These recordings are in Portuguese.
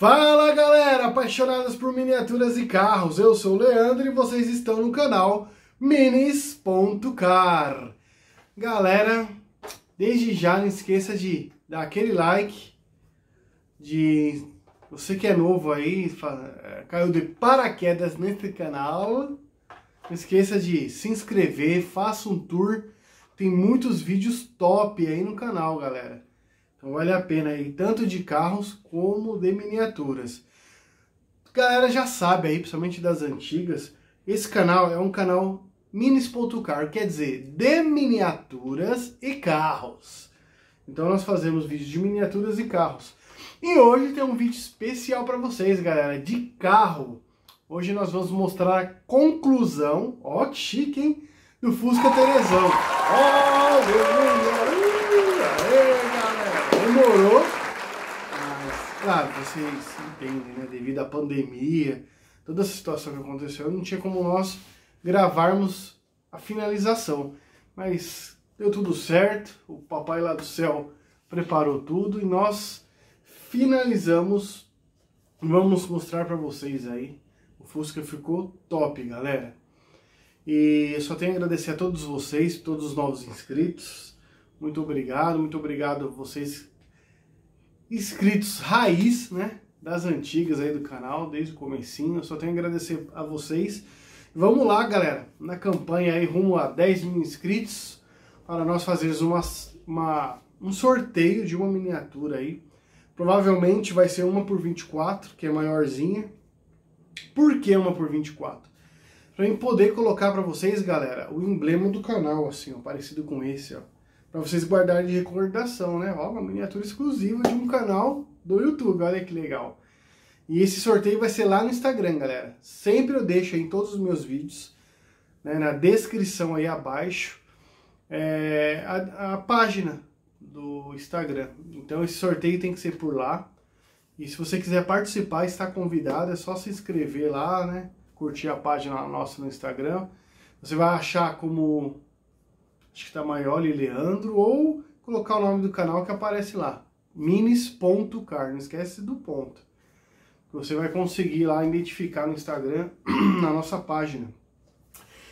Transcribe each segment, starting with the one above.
Fala galera, apaixonadas por miniaturas e carros, eu sou o Leandro e vocês estão no canal minis.car. Galera, desde já não esqueça de dar aquele like, de você que é novo aí, é, caiu de paraquedas nesse canal, não esqueça de se inscrever, faça um tour, tem muitos vídeos top aí no canal, galera. Então vale a pena aí, tanto de carros como de miniaturas. galera já sabe aí, principalmente das antigas, esse canal é um canal minis.car, quer dizer, de miniaturas e carros. Então nós fazemos vídeos de miniaturas e carros. E hoje tem um vídeo especial para vocês, galera, de carro. Hoje nós vamos mostrar a conclusão, ó que chique, hein? Do Fusca Terezão. Oh, demorou, claro, vocês entendem, né? Devido à pandemia, toda essa situação que aconteceu, não tinha como nós gravarmos a finalização. Mas deu tudo certo, o papai lá do céu preparou tudo e nós finalizamos. Vamos mostrar para vocês aí. O Fusca ficou top, galera. E eu só tenho a agradecer a todos vocês, todos os novos inscritos. Muito obrigado, muito obrigado a vocês inscritos raiz, né? Das antigas aí do canal, desde o comecinho. Eu só tenho a agradecer a vocês. Vamos lá, galera, na campanha aí rumo a 10 mil inscritos, para nós fazermos uma, uma, um sorteio de uma miniatura aí. Provavelmente vai ser uma por 24, que é maiorzinha. Por que uma por 24? Para eu poder colocar para vocês, galera, o emblema do canal, assim, ó, parecido com esse, ó para vocês guardarem de recordação, né? Ó, uma miniatura exclusiva de um canal do YouTube, olha que legal. E esse sorteio vai ser lá no Instagram, galera. Sempre eu deixo em todos os meus vídeos, né, na descrição aí abaixo, é, a, a página do Instagram. Então esse sorteio tem que ser por lá. E se você quiser participar, está convidado, é só se inscrever lá, né? Curtir a página nossa no Instagram. Você vai achar como acho que tá Maioli Leandro, ou colocar o nome do canal que aparece lá, minis.car, não esquece do ponto. Você vai conseguir lá identificar no Instagram, na nossa página.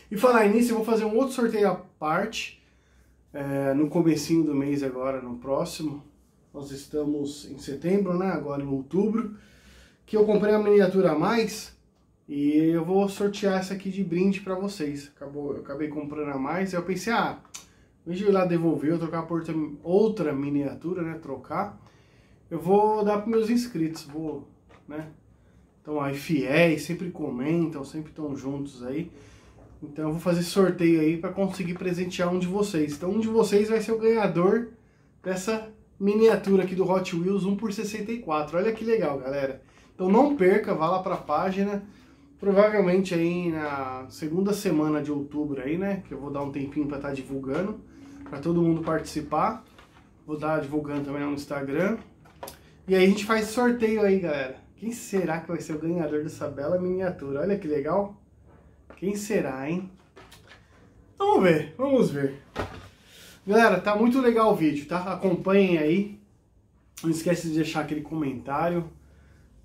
E falar nisso, eu vou fazer um outro sorteio à parte, é, no comecinho do mês agora, no próximo. Nós estamos em setembro, né? Agora em outubro. Que eu comprei a miniatura a mais e eu vou sortear essa aqui de brinde para vocês. Acabou, eu acabei comprando a mais. E eu pensei, ah, em vez de ir lá devolver, eu trocar por outra miniatura, né? Trocar, eu vou dar para meus inscritos, vou, né? Então aí fiéis, sempre comentam, sempre estão juntos aí. Então eu vou fazer sorteio aí para conseguir presentear um de vocês. Então um de vocês vai ser o ganhador dessa miniatura aqui do Hot Wheels 1 por 64. Olha que legal, galera. Então não perca, vá lá para a página. Provavelmente aí na segunda semana de outubro aí, né? Que eu vou dar um tempinho para estar tá divulgando para todo mundo participar. Vou dar divulgando também no Instagram. E aí a gente faz sorteio aí, galera. Quem será que vai ser o ganhador dessa bela miniatura? Olha que legal. Quem será, hein? Vamos ver, vamos ver. Galera, tá muito legal o vídeo, tá? Acompanhem aí. Não esquece de deixar aquele comentário.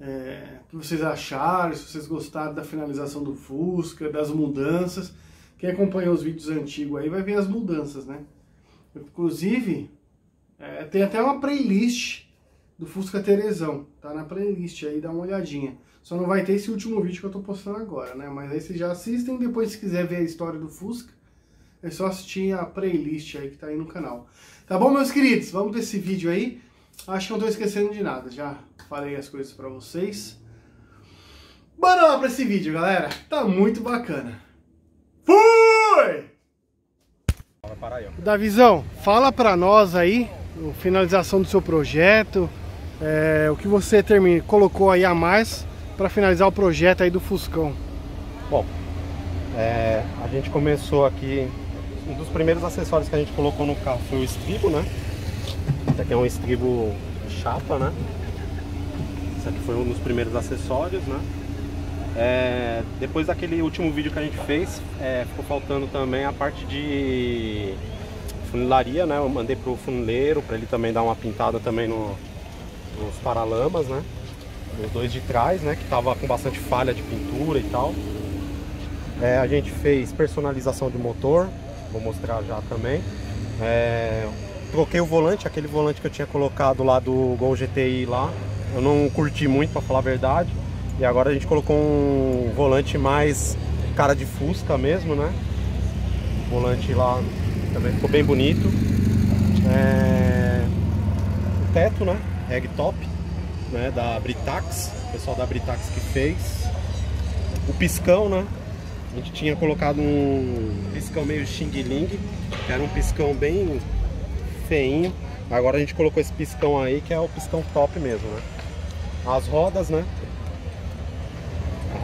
É, o que vocês acharam, se vocês gostaram da finalização do Fusca, das mudanças. Quem acompanhou os vídeos antigos aí vai ver as mudanças, né? Inclusive, é, tem até uma playlist do Fusca Terezão. Tá na playlist aí, dá uma olhadinha. Só não vai ter esse último vídeo que eu tô postando agora, né? Mas aí vocês já assistem, depois se quiser ver a história do Fusca, é só assistir a playlist aí que tá aí no canal. Tá bom, meus queridos? Vamos pra esse vídeo aí. Acho que não tô esquecendo de nada, já falei as coisas pra vocês. Bora lá pra esse vídeo, galera. Tá muito bacana. Fui! Davizão, fala para nós aí, a finalização do seu projeto, é, o que você termine, colocou aí a mais para finalizar o projeto aí do Fuscão. Bom, é, a gente começou aqui, um dos primeiros acessórios que a gente colocou no carro foi o estribo, né? Esse aqui é um estribo chapa, né? Esse aqui foi um dos primeiros acessórios, né? É, depois daquele último vídeo que a gente fez, é, ficou faltando também a parte de funilaria, né? Eu mandei pro funileiro para ele também dar uma pintada também no, nos paralamas, né? os dois de trás, né? Que tava com bastante falha de pintura e tal. É, a gente fez personalização de motor, vou mostrar já também. É, troquei o volante, aquele volante que eu tinha colocado lá do Gol GTI lá. Eu não curti muito, para falar a verdade. E agora a gente colocou um volante mais cara de Fusca mesmo, né? O volante lá também ficou bem bonito. É... O teto, né? Ragtop, né? Da Britax, o pessoal da Britax que fez. O piscão, né? A gente tinha colocado um piscão meio Xing Ling, era um piscão bem feinho. Agora a gente colocou esse piscão aí, que é o piscão top mesmo, né? As rodas, né?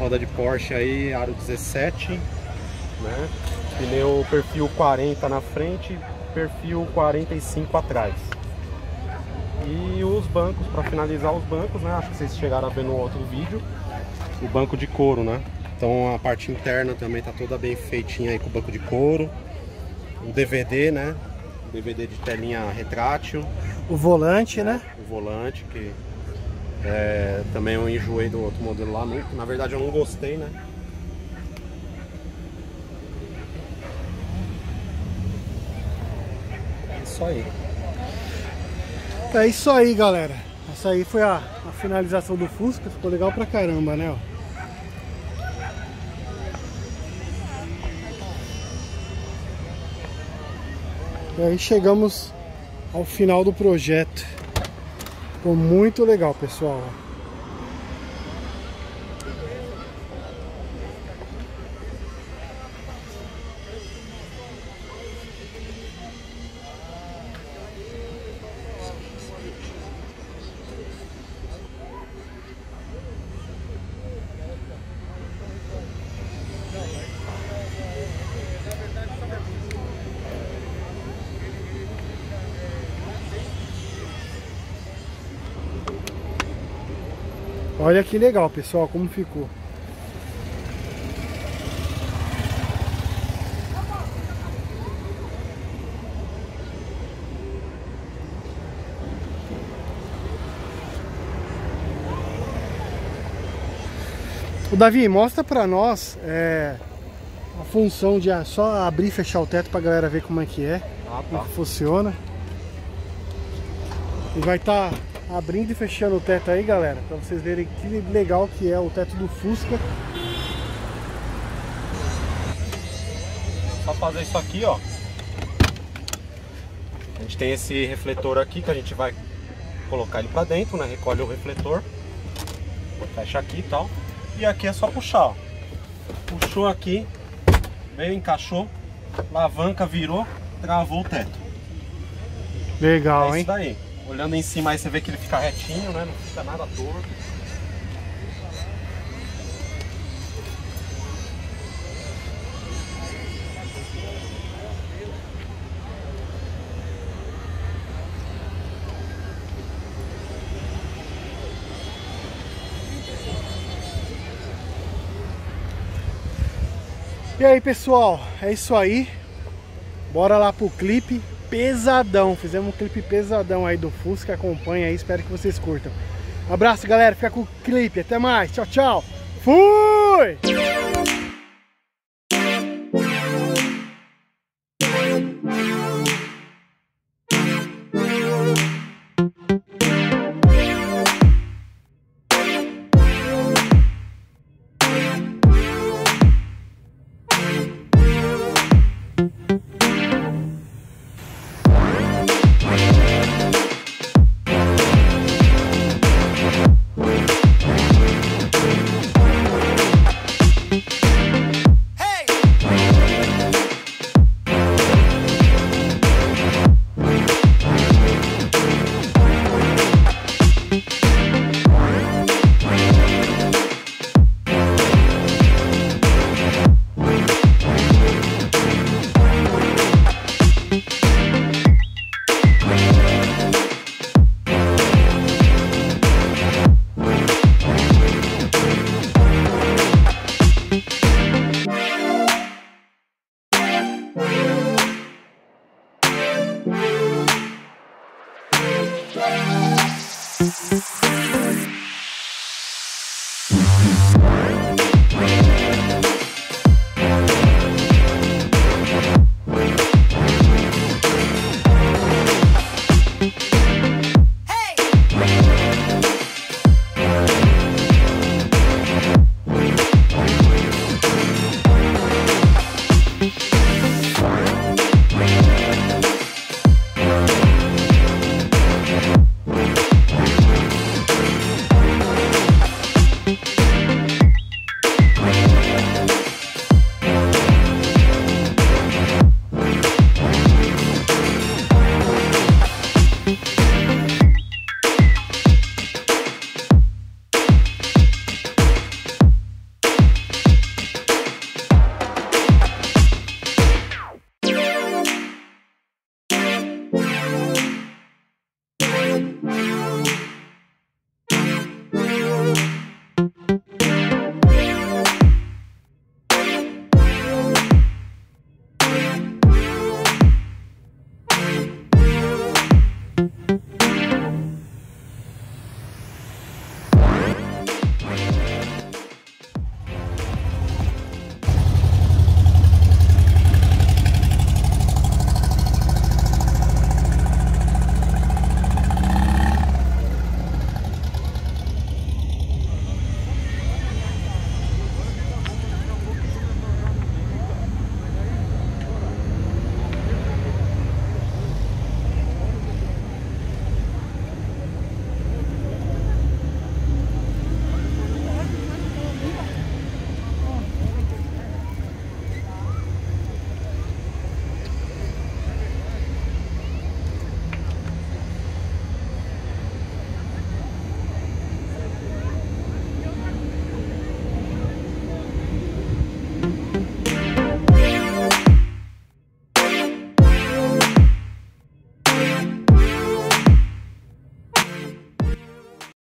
Roda de Porsche aí, aro 17, né? Pneu perfil 40 na frente, perfil 45 atrás. E os bancos, para finalizar os bancos, né? Acho que vocês chegaram a ver no outro vídeo. O banco de couro, né? Então a parte interna também tá toda bem feitinha aí com o banco de couro. O DVD, né? DVD de telinha retrátil. O volante, né? O volante, que é, também eu enjoei do outro modelo lá. Na verdade eu não gostei, né? É isso aí. É isso aí, galera. Essa aí foi a, a finalização do Fusca. Ficou legal pra caramba, né? Ó. E aí chegamos ao final do projeto. Ficou muito legal, pessoal. Olha que legal, pessoal, como ficou. O Davi, mostra pra nós é, a função de só abrir e fechar o teto pra galera ver como é que é, ah, tá. como é que funciona. E vai estar tá abrindo e fechando o teto aí, galera, para vocês verem que legal que é o teto do Fusca. Só fazer isso aqui, ó. A gente tem esse refletor aqui que a gente vai colocar ele para dentro, né? Recolhe o refletor, fecha aqui e tal. E aqui é só puxar, ó. Puxou aqui, veio, encaixou, alavanca virou, travou o teto. Legal, é hein? Isso daí. Olhando em cima aí você vê que ele fica retinho, né? Não fica nada torto. E aí pessoal, é isso aí. Bora lá pro clipe pesadão. Fizemos um clipe pesadão aí do Fusca. Acompanha aí, espero que vocês curtam. Um abraço, galera. Fica com o clipe. Até mais. Tchau, tchau. Fui! Música